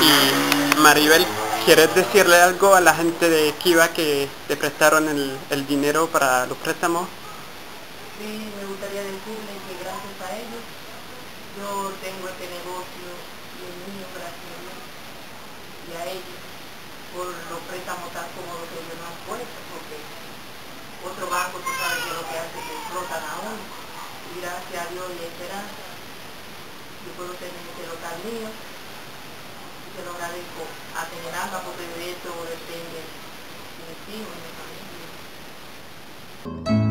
Y Maribel, ¿quieres decirle algo a la gente de Kiva que te prestaron el, dinero para los préstamos? Sí, me gustaría decirle que gracias a ellos yo tengo este negocio y el mío gracias a Dios y a ellos por los préstamos tan cómodos que ellos me han puesto porque otro banco tú sabes que lo que hace es que explotan a uno y gracias a Dios y a esperanza yo puedo tener este local mío se lo agradezco a tener ambas porque de esto depende de mis hijos y mi familia.